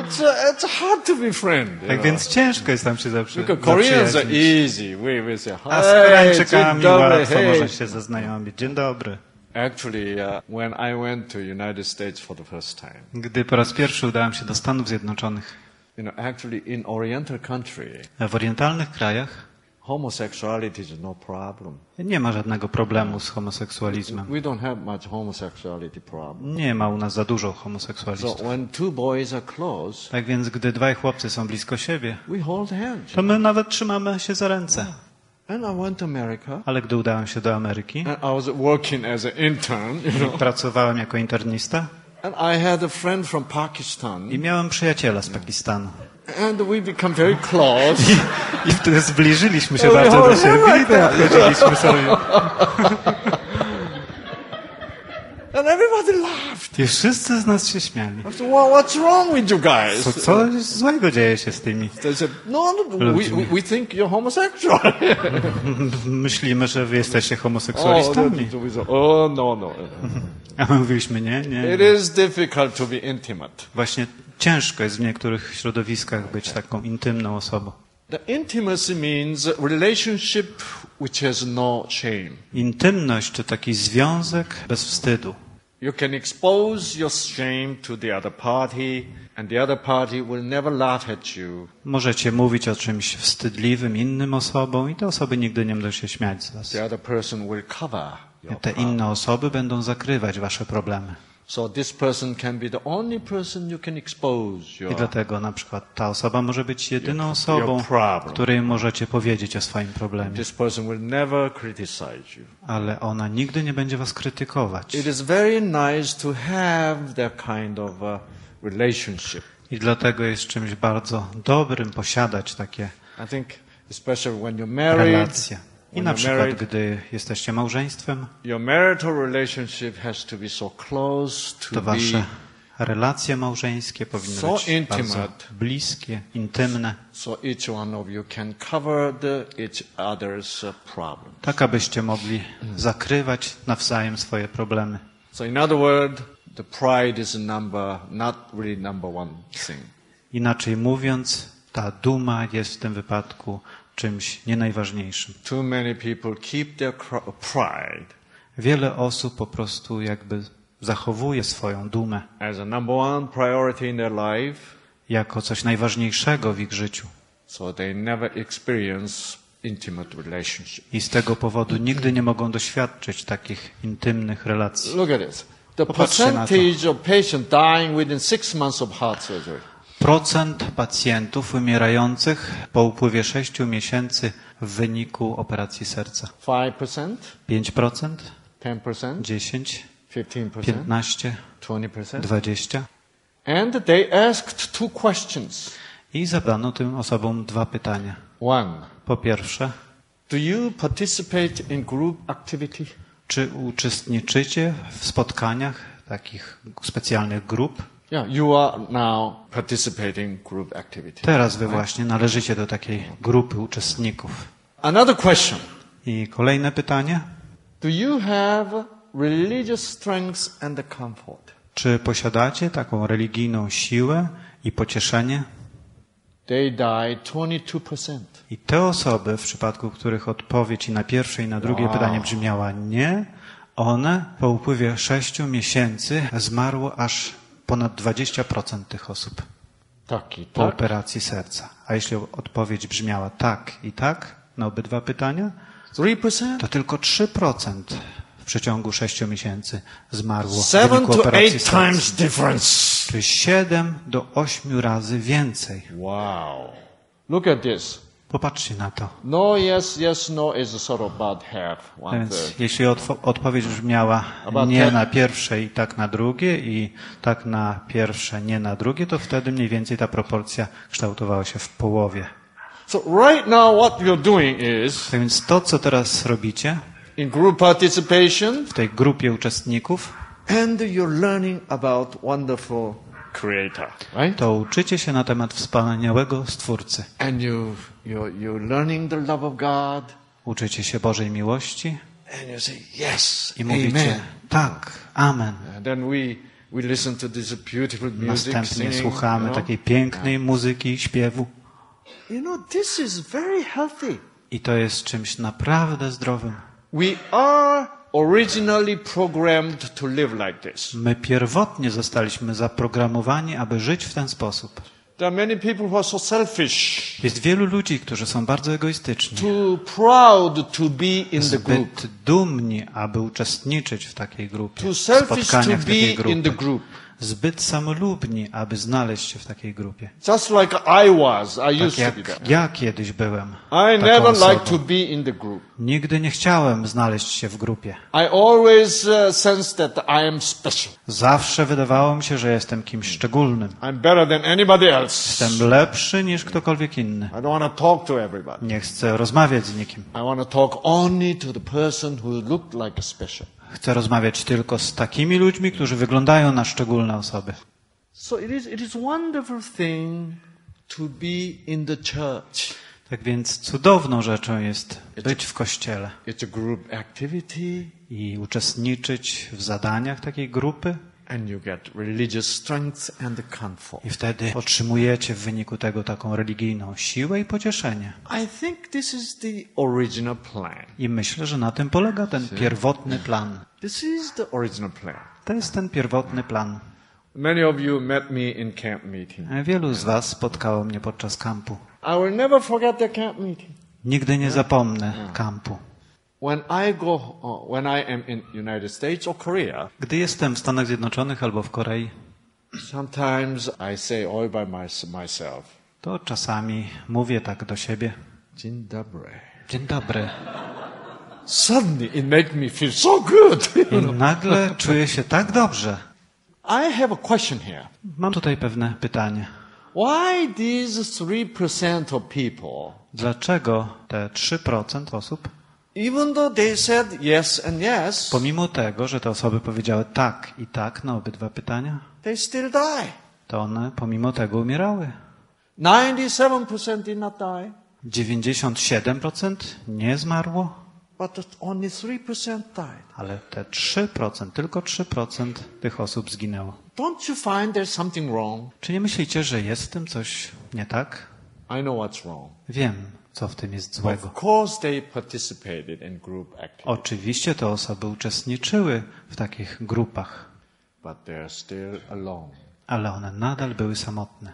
It's uh, it's hard to be friend. Tak know. więc ciężko jest tam się. Because Koreans are easy. We we say, A z "Hey, Koreańczykami łatwo hey." można się zaznajomić. Dzień dobry. Actually, uh, when I went to United States for the first time, Gdy po raz pierwszy udałem się do Stanów Zjednoczonych, you know, actually in Oriental country, w orientalnych krajach homosexuality is no problem. nie ma żadnego problemu z homoseksualizmem. We don't have much homosexuality problem. Nie ma u nas za dużo So homoseksualistów. when two boys are close, Tak więc, gdy dwaj chłopcy są blisko siebie, we hold hands. to my nawet trzymamy się za ręce. And I went to America, Ale gdy udałem się do Ameryki, and I was working as an intern, you know, pracowałem jako internista and I had a friend from Pakistan, i miałem przyjaciela z Pakistanu. and we become very close. I wtedy zbliżyliśmy się bardzo do siebie i like that. podchodziliśmy sobie. And everybody laughed. I wszyscy z nas się śmiali. Said, well, what's wrong with you guys? Co, co złego dzieje się z tymi? They said, no, no we, we, think you're homosexual. Myślimy, że wy jesteście oh, homoseksualistami. said, oh, no, no. A my mówiliśmy, nie, nie. It is difficult to be intimate. Właśnie ciężko jest w niektórych środowiskach być taką intymną osobą. The intimacy means relationship which has no shame. Intymność to taki związek bez wstydu. You can expose your shame to the other party, and the other party will never laugh at you. Możecie mówić o czymś wstydliwym innym osobom i te osoby nigdy nie będą się śmiać z was. The other person will cover your Te inne osoby będą zakrywać wasze problemy. I dlatego na przykład ta osoba może być jedyną osobą, której możecie powiedzieć o swoim problemie, ale ona nigdy nie będzie was krytykować. Uh. I dlatego jest czymś bardzo dobrym posiadać takie relacje. I na przykład, gdy jesteście małżeństwem, to wasze relacje małżeńskie powinny so być bardzo intimate. bliskie, intymne, so each one of you can cover the each other's uh, tak abyście mogli zakrywać nawzajem swoje problemy. So in other words, the pride is number, not really number one thing. Inaczej mówiąc, ta duma jest w tym wypadku czymś nie najważniejszym. Too many people keep their pride Wiele osób po prostu jakby zachowuje swoją dumę as a number one priority in their life, jako coś najważniejszego w ich życiu. so they never experience intimate relationship. I z tego powodu nigdy nie mogą doświadczyć takich intymnych relacji. Look at this. The Popatrzcie percentage of patients dying within six months of heart surgery. Procent pacjentów umierających po upływie 6 miesięcy w wyniku operacji serca. 5%, 5%, 10%, 10, 15%, 15, 20%. 20. And they asked two questions. I zadano tym osobom dwa pytania. One, Po pierwsze, do you participate in group activity? czy uczestniczycie w spotkaniach takich specjalnych grup? Yeah, you are now participating in group activity. Teraz wy właśnie należycie do takiej grupy uczestników. Another question. I kolejne pytanie. Do you have religious strength and comfort? Czy posiadacie taką religijną siłę i pocieszenie? They died 22%. I te osoby, w przypadku których odpowiedź i na pierwsze i na drugie Wow. pytanie brzmiała nie, one po upływie sześciu miesięcy zmarło aż ponad 20% tych osób Taki, po tak? operacji serca. A jeśli odpowiedź brzmiała tak i tak na obydwa pytania, 3%? to tylko 3% w przeciągu sześciu miesięcy zmarło w wyniku operacji serca. Czyli 7 do 8 razy więcej. Wow. Look at this. Popatrzcie na to. No, yes, yes, no is a sort of about half, one Więc third. jeśli odpowiedź brzmiała About nie ten- na pierwsze i tak na drugie i tak na pierwsze, nie na drugie, to wtedy mniej więcej ta proporcja kształtowała się w połowie. So right now what you're doing is, Tak więc to, co teraz robicie in group participation, w tej grupie uczestników, and you're learning about wonderful creator, right? to uczycie się na temat wspaniałego Stwórcy. And you, you're, you're learning the love of God, Uczycie się Bożej miłości and you say, yes, i mówicie amen. tak, amen. And then we, we listen to this beautiful music, Następnie singing, słuchamy you know. takiej pięknej muzyki i śpiewu. You know, this is very healthy. I to jest czymś naprawdę zdrowym. We are originally programmed to live like this. My pierwotnie zostaliśmy zaprogramowani, aby żyć w ten sposób. There are many people who are so selfish, Jest wielu ludzi, którzy są bardzo egoistyczni, too proud to be in the group, zbyt dumni, aby uczestniczyć w takiej grupie, too w selfish to spotkaniach w takiej be in the grupie, group. Zbyt samolubni, aby znaleźć się w takiej grupie. Just like I was, I Tak used to be jak ja kiedyś byłem I never liked to be in the group. Nigdy nie chciałem znaleźć się w grupie. I always uh, sensed that I am special. Zawsze wydawało mi się, że jestem kimś szczególnym. I'm better than anybody else. Jestem lepszy niż ktokolwiek inny. I don't want to talk to everybody. Nie chcę rozmawiać z nikim. I want to talk only to the person who looked like a special. Chcę rozmawiać tylko z takimi ludźmi, którzy wyglądają na szczególne osoby. So it is, it is a wonderful thing to be in the church. Tak więc cudowną rzeczą jest być w kościele It's a group activity i uczestniczyć w zadaniach takiej grupy and you get religious strength and comfort. i wtedy otrzymujecie w wyniku tego taką religijną siłę i pocieszenie. I think this is the original plan. I myślę, że na tym polega ten pierwotny plan. This is the original plan. To jest ten pierwotny plan. Many of you met me in camp meeting. Wielu z Was spotkało mnie podczas kampu. I will never forget the camp meeting. Nigdy nie zapomnę kampu. When I go, uh, when I am in United States or Korea, Gdy jestem w Stanach Zjednoczonych albo w Korei, sometimes I say all by my, myself, to czasami mówię tak do siebie. Dzień dobry. Dzień dobry. Suddenly it makes me feel so good. I nagle czuję się tak dobrze. I have a question here. Mam tutaj pewne pytanie. Why these 3% of people, Dlaczego te 3% osób, even though they said yes and yes, pomimo tego, że te osoby powiedziały tak i tak na obydwa pytania, they still die? to one pomimo tego umierały? 97% did not die, 97% nie zmarło, but only 3% died. ale te 3%, tylko 3% tych osób zginęło. Don't you find there's something wrong? Czy nie myślicie, że jest w tym coś nie tak? I know what's wrong. Wiem, co w tym jest złego. Oczywiście te osoby uczestniczyły w takich grupach, ale one nadal były samotne.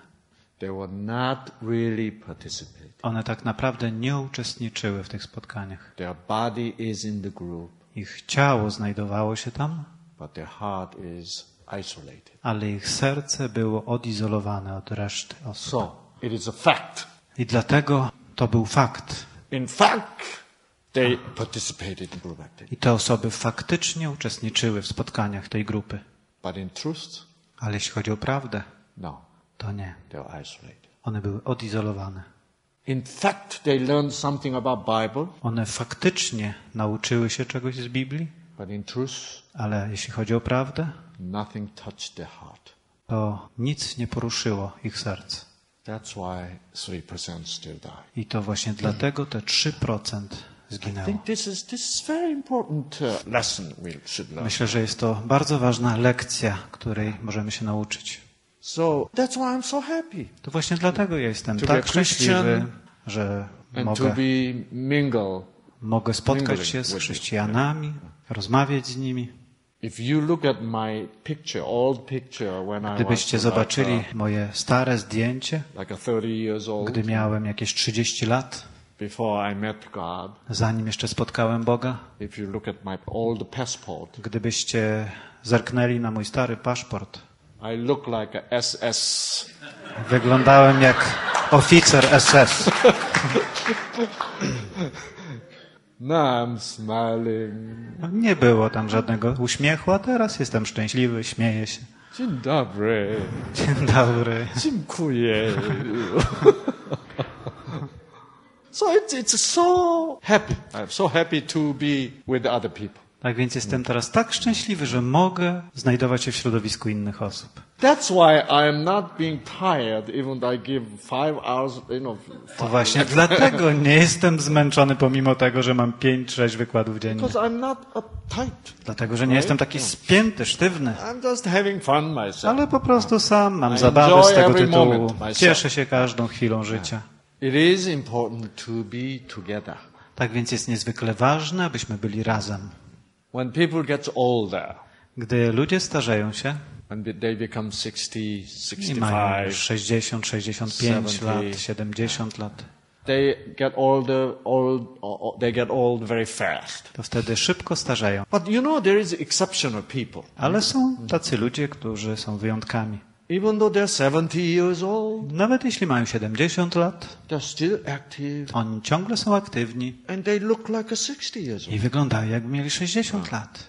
One tak naprawdę nie uczestniczyły w tych spotkaniach. Ich ciało znajdowało się tam, ale ich serce było odizolowane od reszty osób. I dlatego to był fakt. In fact, they participated in group activity. I te osoby faktycznie uczestniczyły w spotkaniach tej grupy. But in truth, Ale jeśli chodzi o prawdę, no, to nie. they were isolated. One były odizolowane. In fact, they learned something about Bible, One faktycznie nauczyły się czegoś z Biblii, but in truth, ale jeśli chodzi o prawdę, nothing touched their heart. to nic nie poruszyło ich serc. That's why 3% still die. I to właśnie dlatego te 3% I zginęło. think this is this is very important lesson we should learn. Myślę, że jest to bardzo ważna lekcja, której możemy się nauczyć. To właśnie dlatego ja jestem tak szczęśliwy, że mogę, mogę spotkać się z chrześcijanami, rozmawiać z nimi. Gdybyście zobaczyli moje stare zdjęcie, like a 30 years old gdy miałem jakieś 30 lat, zanim jeszcze spotkałem Boga, gdybyście zerknęli na mój stary paszport, wyglądałem jak oficer SS. Now I'm smiling. Nie było tam żadnego uśmiechu, a teraz jestem szczęśliwy, śmieję się. Dzień dobry. Dzień dobry. Dziękuję. so it's, it's so happy. I'm so happy to be with other people. Tak więc jestem teraz tak szczęśliwy, że mogę znajdować się w środowisku innych osób. That's why I am not being tired, even though I give five hours, you know. To właśnie dlatego nie jestem zmęczony, pomimo tego, że mam 5-6 wykładów dziennie. Because I'm not uptight. Dlatego, że nie jestem taki spięty, sztywny. I'm just having fun myself. Ale po prostu sam mam I zabawę z tego tytułu. Cieszę się każdą chwilą życia. It is important to be together. Tak więc jest niezwykle ważne, abyśmy byli razem. When people get older, Gdy ludzie starzeją się when they become 60, i mają 65, 60, 65 70. lat, 70 lat, they get older, old, or they get old very fast. to wtedy szybko starzeją. But you know, there is exceptional people. Ale są tacy ludzie, którzy są wyjątkami. Even though they're 70 years old, Nawet jeśli mają 70 lat, they're still active oni ciągle są aktywni and they look like a 60 years old. i wyglądają jakby mieli 60 lat.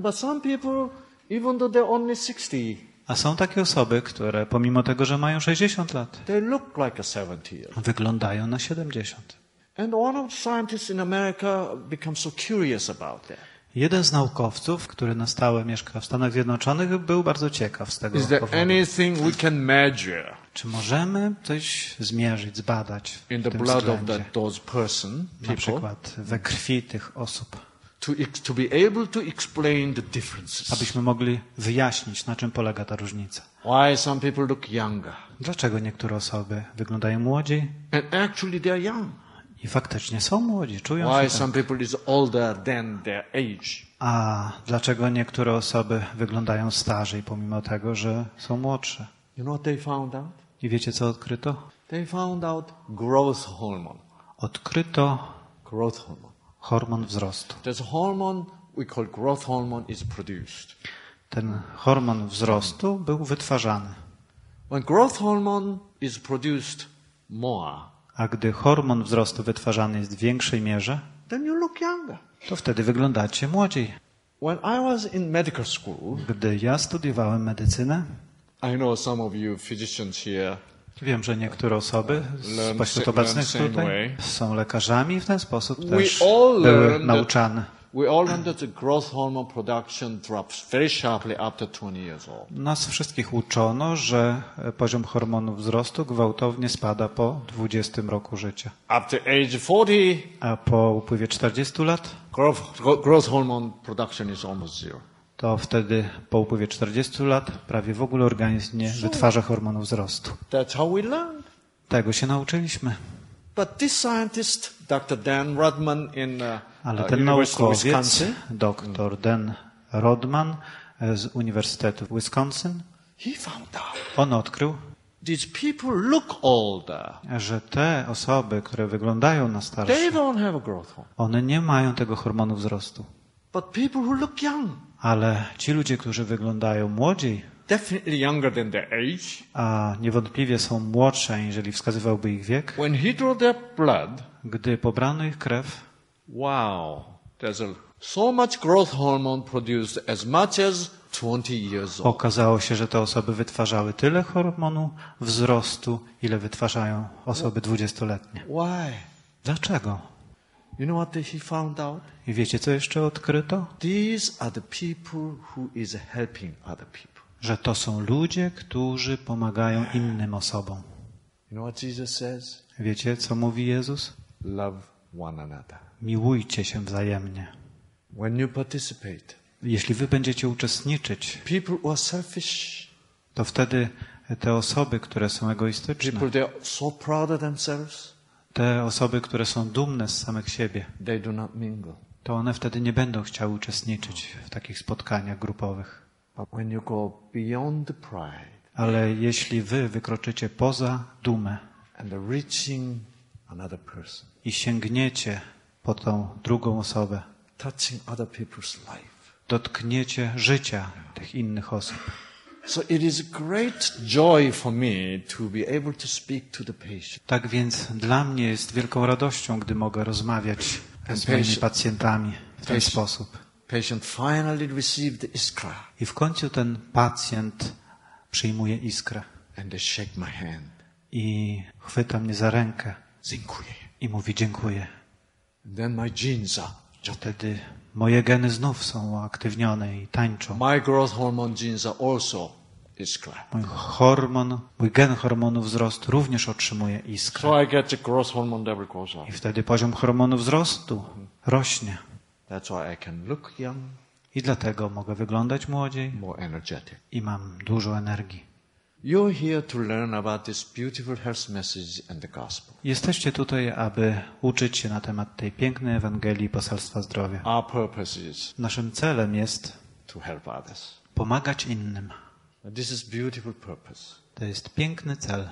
But some people, even though they're only 60, A są takie osoby, które pomimo tego, że mają 60 lat, they look like a 70 year old. wyglądają na 70. And one of the scientists in America becomes so curious about that. Jeden z naukowców, który na stałe mieszka w Stanach Zjednoczonych, był bardzo ciekaw z tego Is there powodu. anything we can measure Czy możemy coś zmierzyć, zbadać in w the tym blood of względzie? that, those person, Na people, przykład we krwi tych osób, to, ex- to be able to explain the differences? abyśmy mogli wyjaśnić, na czym polega ta różnica. Why some people look younger? Dlaczego niektóre osoby wyglądają młodziej And actually they're young. I faktycznie są młodzi, czują Why się tak. some people is older than their age? A dlaczego niektóre osoby wyglądają starzej, pomimo tego, że są młodsze? You know what they found out? I wiecie, co odkryto? They found out growth hormone. Odkryto Growth hormone. hormon wzrostu. A hormone we call growth hormone is produced. Ten hormon wzrostu był wytwarzany. When growth hormone is produced more, A gdy hormon wzrostu wytwarzany jest w większej mierze, to wtedy wyglądacie młodziej. Gdy ja studiowałem medycynę, wiem, że niektóre osoby Learn spośród obecnych tutaj są lekarzami i w ten sposób też były nauczane. We all learned that the growth hormone production drops very sharply after 20 years old. Nas wszystkich uczono, że poziom hormonu wzrostu gwałtownie spada po 20 roku życia. After age 40, A po upływie 40 lat, growth, gro- growth hormone production is almost zero. to wtedy po upływie 40 lat prawie w ogóle organizm nie wytwarza hormonu wzrostu. That's how we learned. Tego się nauczyliśmy. But this scientist, Dr. Dan Rudman in uh, Ale uh, ten naukowiec, Wisconsin, dr Dan Rodman e, z Uniwersytetu Wisconsin, on odkrył, these people look older. że te osoby, które wyglądają na They starsze, don't have a growth hormone. one nie mają tego hormonu wzrostu. But people who look young, Ale ci ludzie, którzy wyglądają młodziej, definitely younger than their age, a niewątpliwie są młodsze, jeżeli wskazywałby ich wiek, when he drew their blood, gdy pobrano ich krew, wow, there's a, so much growth hormone produced as much as 20 years old. okazało się, że te osoby wytwarzały tyle hormonu wzrostu, ile wytwarzają osoby dwudziestoletnie. Why? Dlaczego? You know what he found out? I wiecie, co jeszcze odkryto? These are the people who is helping other people. Że to są ludzie, którzy pomagają innym osobom. You know what Jesus says? Wiecie, co mówi Jezus? Love one another. Miłujcie się wzajemnie. When you participate, Jeśli wy będziecie uczestniczyć, people who are selfish, to wtedy te osoby, które są egoistyczne, people they are so proud of themselves, te osoby, które są dumne z samych siebie, they do not mingle. to one wtedy nie będą chciały uczestniczyć w takich spotkaniach grupowych. But when you go beyond the pride Ale jeśli wy wykroczycie poza dumę and the reaching i sięgniecie po tą drugą osobę, dotkniecie życia tych innych osób. So it is a great joy for me to be able to speak to the patient. Tak więc dla mnie jest wielką radością, gdy mogę rozmawiać z moimi pacjentami w ten sposób. Patient finally received the iskra I w końcu ten pacjent przyjmuje iskrę and they shake my hand. i chwyta mnie za rękę Dziękuję. i mówi dziękuję. Then my genes are Wtedy moje geny znów są uaktywnione i tańczą. My growth hormone genes are also iskra. Mój hormon, mój gen hormonu wzrostu również otrzymuje iskrę. So I get the growth hormone goes up. I wtedy poziom hormonu wzrostu rośnie. That's why I can look young, I dlatego mogę wyglądać młodziej more energetic. i mam dużo energii. You're here to learn about this beautiful health message and the gospel. Jesteście tutaj, aby uczyć się na temat tej pięknej Ewangelii poselstwa zdrowia. Our purpose is Naszym celem jest to help others. pomagać innym. This is beautiful purpose. To jest piękny cel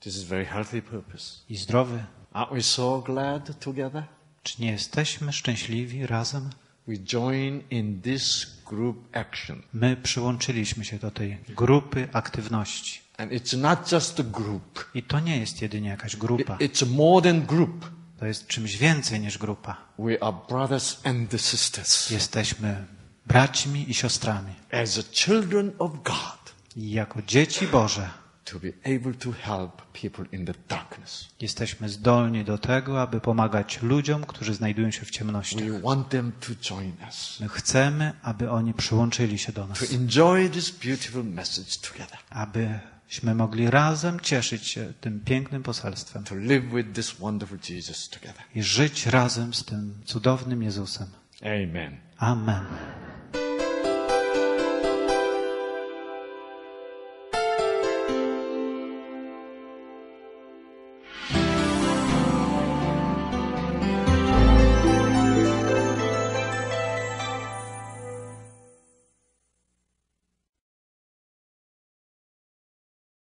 This is very healthy purpose. i zdrowy. Aren't we so glad together? Czy nie jesteśmy szczęśliwi razem? We join in this group action. My przyłączyliśmy się do tej grupy aktywności. And it's not just a group. I to nie jest jedynie jakaś grupa. It's more than group. To jest czymś więcej niż grupa. We are brothers and sisters. Jesteśmy braćmi i siostrami. As children of God. I jako dzieci Boże To be able to help people in the darkness. jesteśmy zdolni do tego, aby pomagać ludziom, którzy znajdują się w ciemności. We want them to join us. My chcemy, aby oni przyłączyli się do nas, To enjoy this beautiful message together. abyśmy mogli razem cieszyć się tym pięknym poselstwem To live with this wonderful Jesus together. i żyć razem z tym cudownym Jezusem. Amen. Amen.